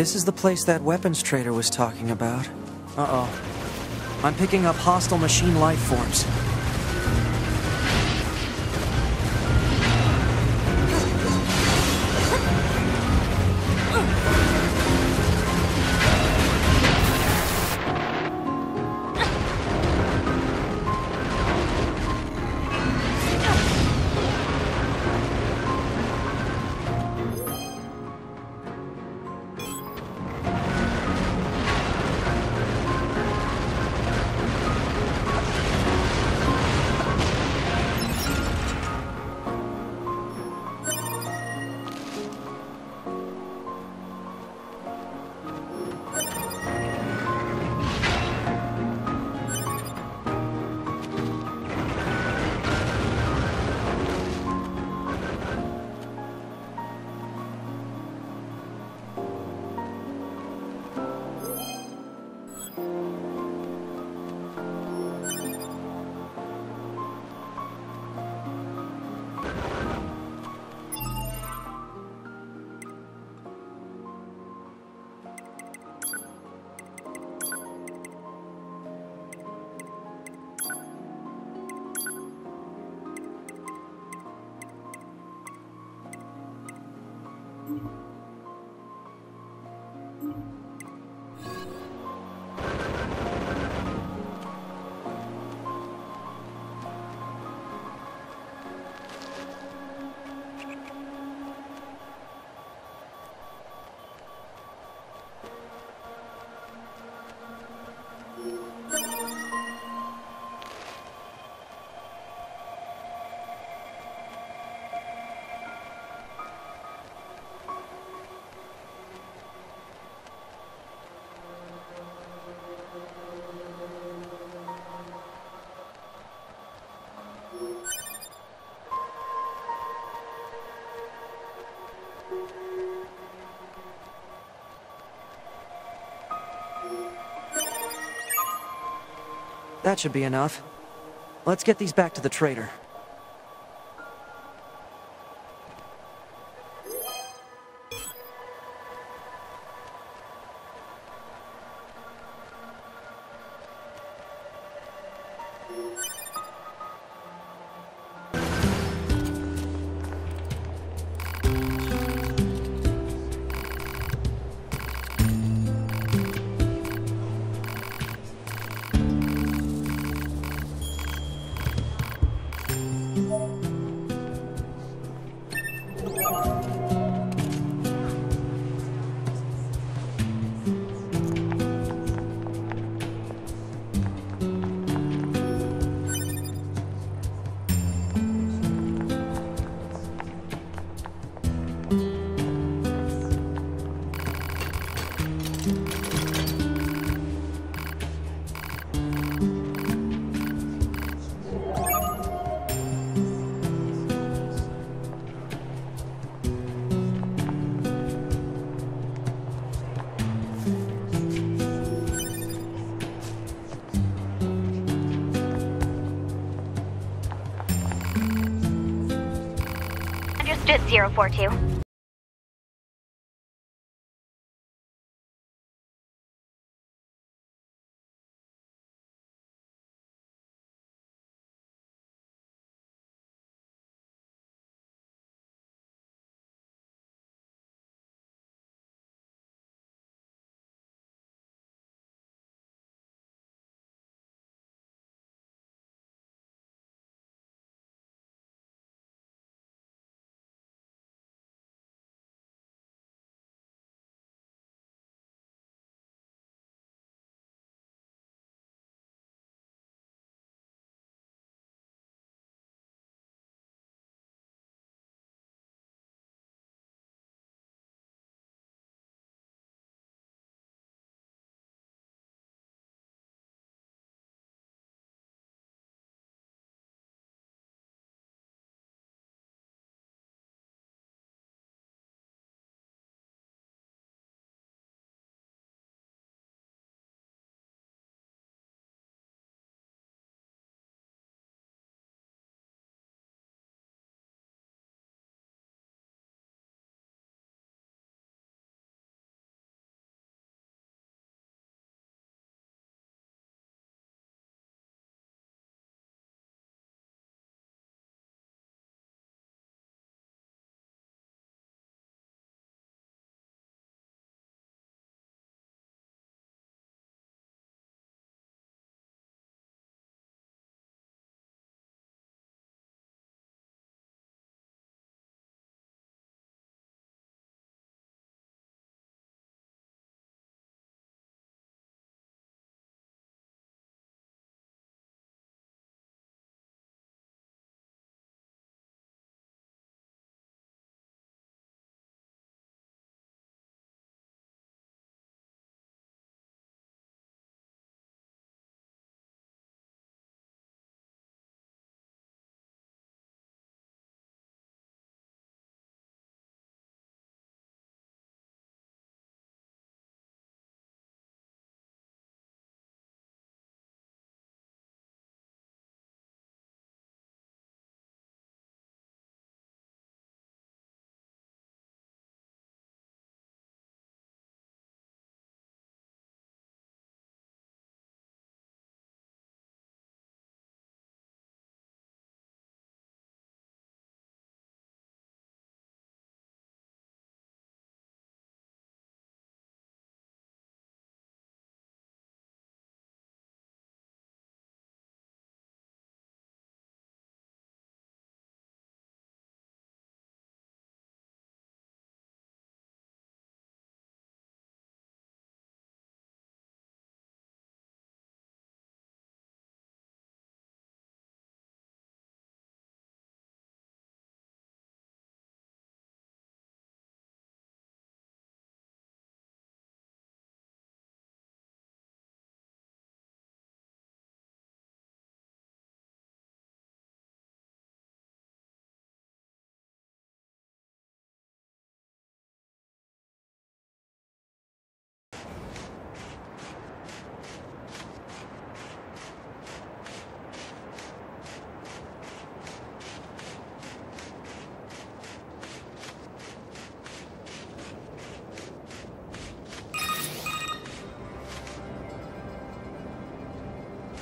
This is the place that weapons trader was talking about. Uh-oh. I'm picking up hostile machine life forms. That should be enough. Let's get these back to the trader. JIT 042.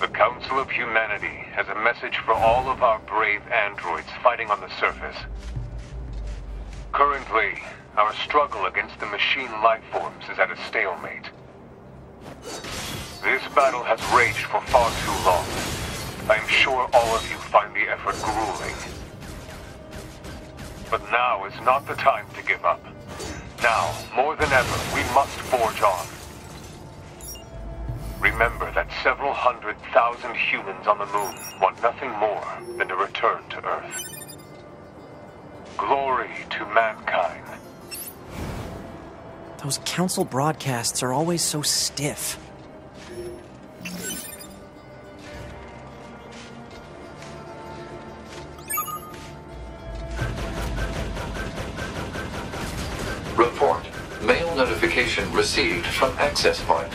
The Council of Humanity has a message for all of our brave androids fighting on the surface. Currently, our struggle against the machine lifeforms is at a stalemate. This battle has raged for far too long. I am sure all of you find the effort grueling. But now is not the time to give up. Now, more than ever, we must forge on. Remember that several hundred thousand humans on the moon want nothing more than to return to Earth. Glory to mankind. Those council broadcasts are always so stiff. Report. Mail notification received from access point.